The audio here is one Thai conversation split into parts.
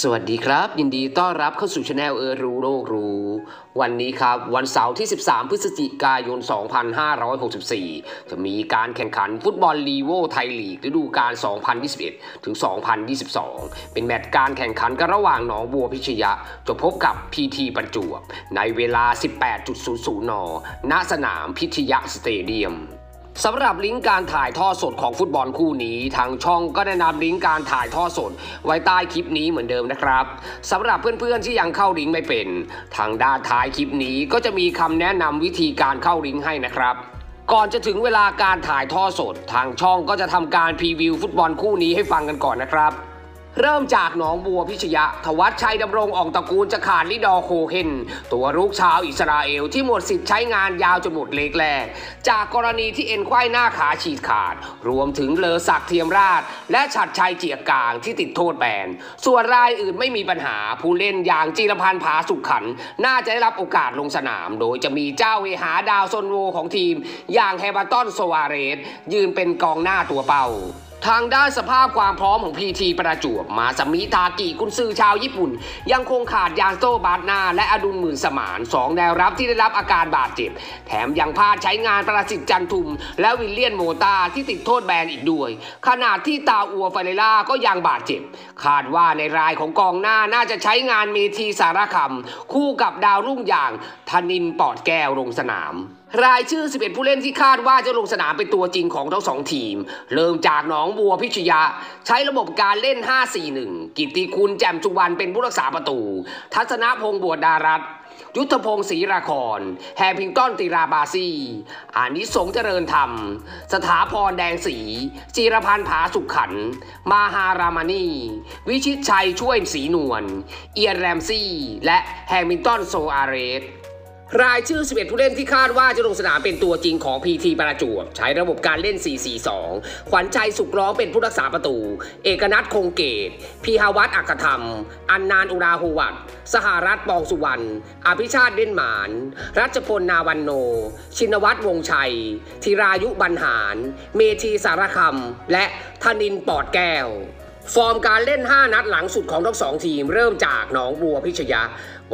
สวัสดีครับ ยินดีต้อนรับเข้าสู่ช anel เออรู้โลกรู้ วันนี้ครับ วันเสาร์ที่ 13 พฤศจิกายน 2564 จะมีการแข่งขันฟุตบอลลีโวไทยลีกฤดูกาล 2021 ถึง 2022 เป็นแมตช์การแข่งขันกันระหว่างหนองบัวพิชยะ จะพบกับ PT ประจวบในเวลา 18.00 น ณ สนามพิทยะสเตเดียม สำหรับลิงก์การถ่ายทอดสดของฟุตบอลคู่นี้ ทางช่องก็แนะนำลิงก์การถ่ายทอดสด ไว้ใต้คลิปนี้เหมือนเดิมนะครับสำหรับเพื่อนๆที่ยังเข้าลิงก์ไม่เป็น ทางด้านท้ายคลิปนี้ก็จะมีคำแนะนำวิธีการเข้าลิงก์ให้นะครับก่อนจะถึงเวลาการถ่ายทอดสด ทางช่องก็จะทำการพรีวิวฟุตบอลคู่นี้ให้ฟังกันก่อนนะครับ เริ่มจากหนองบัวพิชยะ ทวัชชัยดำรงอองตระกูลจะขาดลิดอโคเฮนตัวรุกชาวอิสราเอลที่หมดสิทธิ์ใช้งานยาวจนหมดเล็กแรก จากกรณีที่เอ็นไขว้หน้าขาฉีดขาด รวมถึงเลอศักเทียมราช และฉัดชัยเจียกกลางที่ติดโทษแบน ส่วนรายอื่นไม่มีปัญหาผู้เล่นอย่างจีรพันธ์ผาสุขขัน น่าจะได้รับโอกาสลงสนาม โดยจะมีเจ้าเวหาดาวซนโวของทีม อย่างแฮบาตันโซวาเรสยืนเป็นกองหน้าตัวเป้า ทางด้านสภาพความพร้อมของพีทีประจวบมาสมิทากิกุนซือชาวญี่ปุ่น ยังคงขาดยางโซบาดนา และอดุลหมื่นสมานสองแนวรับที่ได้รับอาการบาดเจ็บ แถมยังพลาดใช้งานประสิทธิ์จันทุม และวิลเลียนโมตาที่ติดโทษแบนอีกด้วย ขนาดที่ตาอัวไฟเรล่าก็ยังบาดเจ็บ คาดว่าในรายของกองหน้าน่าจะใช้งานเมทีสารคำคู่กับดาวรุ่งอย่างธนินปอดแก้วลงสนาม รายชื่อ 11 ผู้เล่นที่คาดว่าจะลงสนามเป็นตัวจริงของทั้งสองทีม เริ่มจากหนองบัวพิชยะ ใช้ระบบการเล่น 5-4-1 กิตติคุณแจ่มสุวรรณเป็นผู้รักษาประตู ทัศนพงษ์บัวดารัตยุทธพงศ์ศรีราครแฮพิงตันติราบาซีอานิสงเจริญธรรม สถาพรแดงศรีจีรพันธ์ผาสุขขัน มาฮารามานี วิชิตชัยช่วยศรีนวล เอียนแรมซี่ และแฮมิลตันโซอาเรส รายชื่อ 11 ผู้เล่นที่คาดว่าจะลงสนามเป็นตัวจริงของ PT ประจวบ ใช้ระบบการเล่น 4-4-2 ขวัญใจสุขร้องเป็นผู้รักษาประตู เอกนัทคงเกต พีฮาวัตอักธรรม อันนานอุราหูวัตสหรัฐปองสุวรรณ อภิชาติเด่นหมาน รัชพลนาวันโน ชินวัตรวงชัย ธีรายุบรรหาร เมธีสารคำ และธนินปอดแก้ว ฟอร์มการเล่น 5 นัดหลังสุดของทั้งสองทีม เริ่มจากหนองบัวพิชยา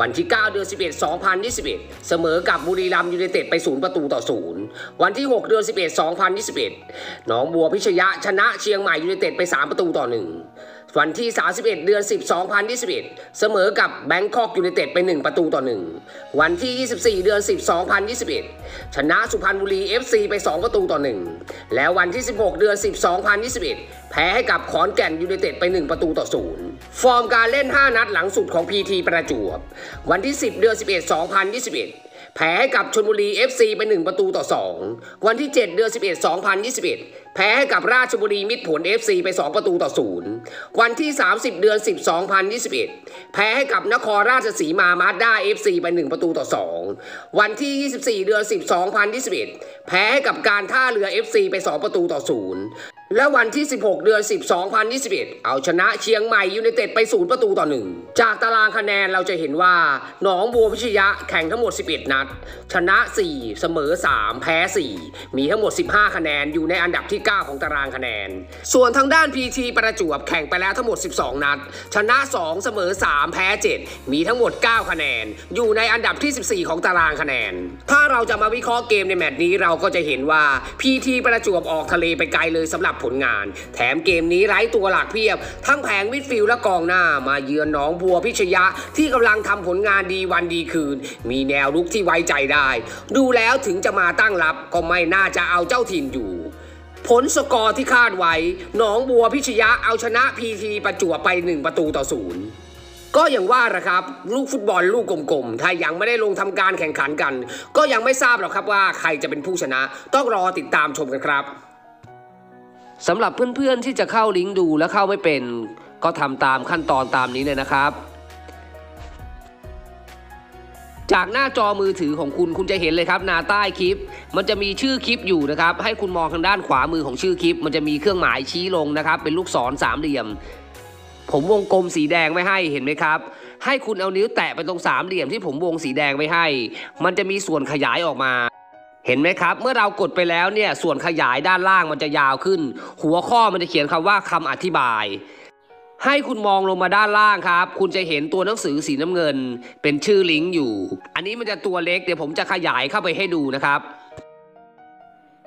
วันที่ 9 เดือน 11 2021 เสมอกับบุรีรัมย์ยูไนเต็ดไป 0 ประตูต่อ 0 วันที่ 6 เดือน 11 2021 หนองบัวพิชยะชนะเชียงใหม่ยูไนเต็ดไป 3 ประตูต่อ 1 วันที่ 31 เดือน 10 2021 เสมอกับแบงคอกยูไนเต็ดไป 1 ประตูต่อ 1 วันที่ 24 เดือน 10 2021 ชนะสุพรรณบุรี FC ไป 2 ประตูต่อ 1 แล้ววันที่ 16 เดือน 10 2021 แพ้ให้กับขอนแก่นยูไนเต็ดไป 1 ประตูต่อ 0 ฟอร์มการเล่น 5 นัดหลังสุดของ PT ประจวบ วันที่ 10 เดือน 11 2021 แพ้ให้กับชลบุรี FC ไป 1 ประตูต่อ 2 วันที่ 7 เดือน 11 2021 แพ้ให้กับราชบุรีมิตรผล FC ไป 2 ประตูต่อ 0 วันที่ 30 เดือน 10 2021 แพ้ให้กับนครราชสีมามาด้า FC ไป 1 ประตูต่อ 2 วันที่ 24 เดือน 10 2021 แพ้ให้กับการท่าเรือ FC ไป 2 ประตูต่อ 0 และวันที่ 16 เดือน 10 2021 เอาชนะเชียงใหม่ยูไนเต็ดไป 0 ประตูต่อ 1 จากตารางคะแนนเราจะเห็นว่า หนองบัวพิชยะแข่งทั้งหมด 11 นัด ชนะ 4 เสมอ 3 แพ้ 4 มีทั้งหมด 15 คะแนนอยู่ในอันดับที่ 9 ของตารางคะแนน ส่วนทางด้าน PT ประจวบแข่งไปแล้วทั้งหมด 12 นัด ชนะ 2 เสมอ 3 แพ้ 7 มีทั้งหมด 9 คะแนน อยู่ในอันดับที่ 14 ของตารางคะแนน ถ้าเราจะมาวิเคราะห์เกมในแมตช์นี้เราก็จะเห็นว่า PT ประจวบออกทะเลไปไกลเลยสำหรับผลงาน แถมเกมนี้ไร้ตัวหลักเพียบ ทั้งแผง midfield และกองหน้า มาเยือนหนองบัวพิชญที่กำลังทำผลงานดีวันดีคืน มีแนวรุกที่ไว้ใจได้ ดูแล้วถึงจะมาตั้งรับก็ไม่น่าจะเอาเจ้าถิ่นอยู่ผลสกอร์ที่คาดไว้ หนองบัวพิชญเอาชนะพีทีประจวบไป 1 ประตูต่อศูนย์ก็อย่างว่าละครับ ลูกฟุตบอลลูกกลมๆ ถ้ายังไม่ได้ลงทำการแข่งขันกัน ก็ยังไม่ทราบหรอกครับว่าใครจะเป็นผู้ชนะ ต้องรอติดตามชมกันครับ สำหรับเพื่อนๆที่จะเข้าลิงก์ดูและเข้าไม่เป็น ก็ทำตามขั้นตอนตามนี้เลยนะครับ จากหน้าจอมือถือของคุณคุณจะเห็นเลยครับหน้าใต้คลิป มันจะมีชื่อคลิปอยู่นะครับ ให้คุณมองทางด้านขวามือของชื่อคลิป มันจะมีเครื่องหมายชี้ลงนะครับ เป็นลูกศรสามเหลี่ยม ผมวงกลมสีแดงไว้ให้เห็นไหมครับให้คุณเอานิ้วแตะไปตรงสามเหลี่ยมที่ผมวงสีแดงไว้ให้ มันจะมีส่วนขยายออกมา เห็นไหมครับ เมื่อเรากดไปแล้วเนี่ยส่วนขยายด้านล่างมันจะยาวขึ้น หัวข้อมันจะเขียนคำว่าคำอธิบาย ให้คุณมองลงมาด้านล่างครับ คุณจะเห็นตัวหนังสือสีน้ำเงิน เป็นชื่อลิงก์อยู่ อันนี้มันจะตัวเล็กเดี๋ยวผมจะขยายเข้าไปให้ดูนะครับ